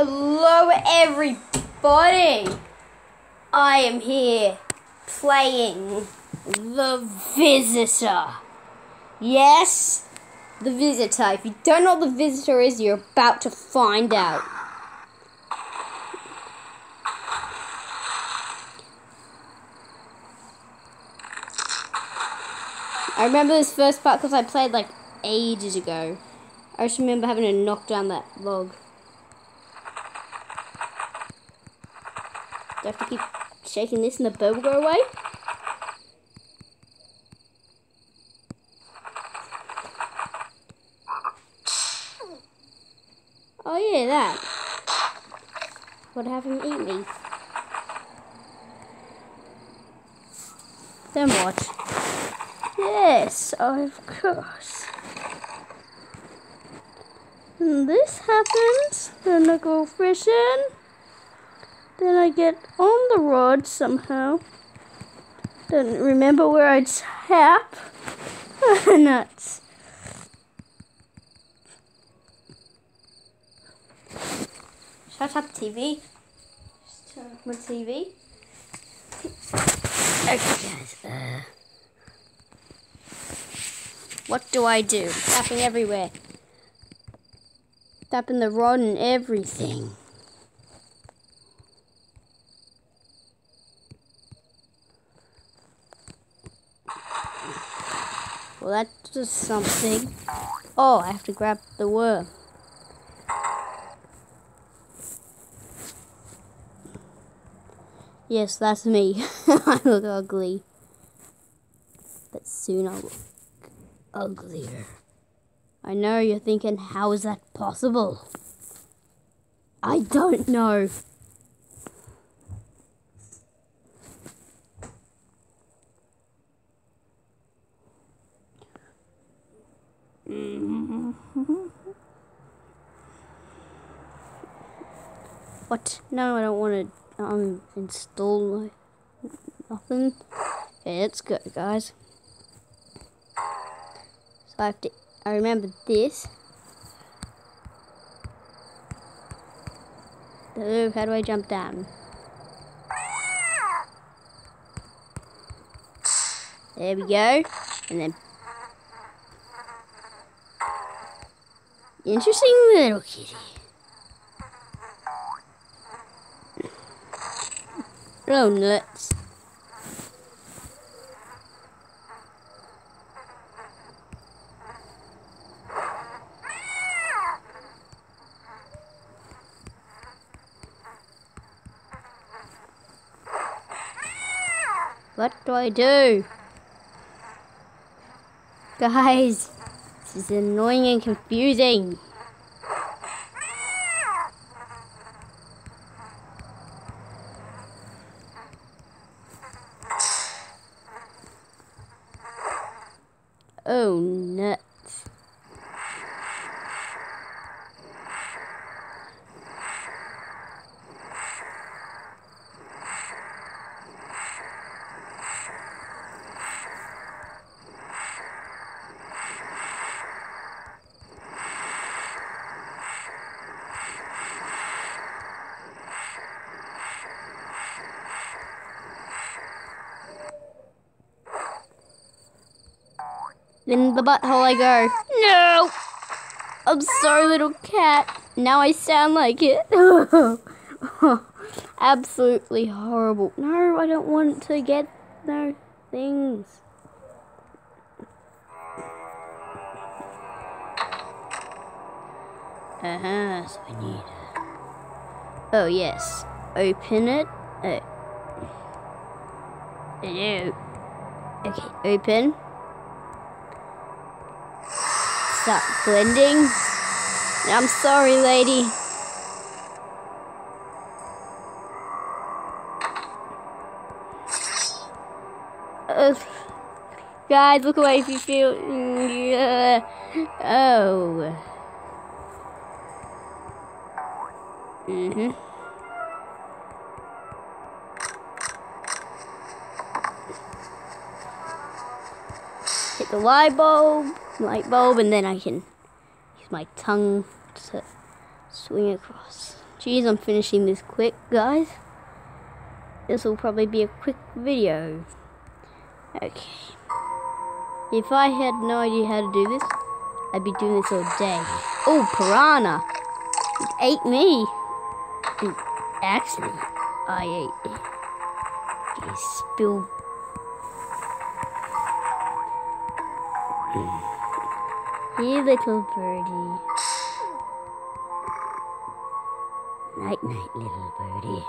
Hello, everybody. I am here playing The Visitor. Yes, The Visitor. If you don't know what The Visitor is, you're about to find out. I remember this first part because I played like ages ago. I just remember having to knock down that log. Do I have to keep shaking this and the bird will go away? Oh yeah, that. What happened eat me? Then what? Yes, of course. And this happens, then I go fishing. Then I get on the rod somehow. Don't remember where I tap. Nuts. Shut up, TV. My TV. Okay, guys. Uh, what do I do? Tapping everywhere. Tapping the rod and everything. Well, that's just something. Oh, I have to grab the worm. Yes, that's me. I look ugly. But soon I'll look uglier. I know you're thinking, how is that possible? I don't know. What? No, I don't want to um, install nothing. Okay, let's go, guys. So I have to, I remember this. How do I jump down? There we go. And then Interesting little kitty. Nuts. What do I do? Guys, this is annoying and confusing. Oh, nuts. In the butthole I go. No! I'm sorry, little cat. Now I sound like it. Absolutely horrible. No, I don't want to get no things. Uh huh, so I need. Oh, yes. Open it. Oh. Hello. Okay, open. Stop blending. I'm sorry, lady. Uh, guys, look away if you feel. Uh, oh. Mm hmm. Hit the light bulb light bulb and then I can use my tongue to swing across. Geez, I'm finishing this quick, guys. This will probably be a quick video. Okay. If I had no idea how to do this, I'd be doing this all day. Oh, piranha! It ate me. It, actually, I ate it. Okay, spill. Here, little birdie. Night, night, little birdie.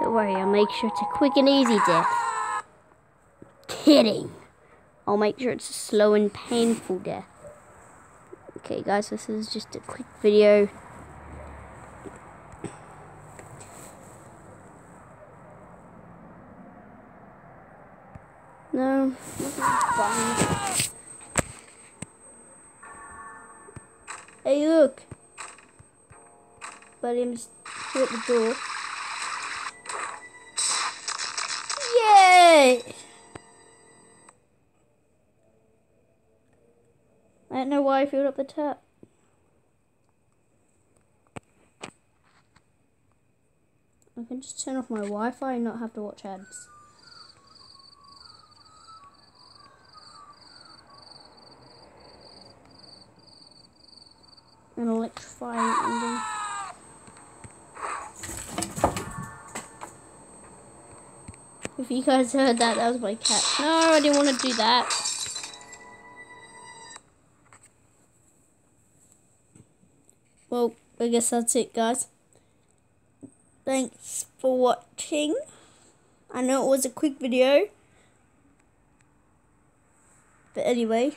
Don't worry, I'll make sure it's a quick and easy death. Kidding. I'll make sure it's a slow and painful death. Okay, guys, this is just a quick video. No. Hey, look. But I'm at the door. Yay! I don't know why I filled up the tap. I can just turn off my Wi-Fi and not have to watch ads. An electrifying ending. If you guys heard that, that was my cat. No, I didn't want to do that. Well, I guess that's it, guys. Thanks for watching. I know it was a quick video. But anyway.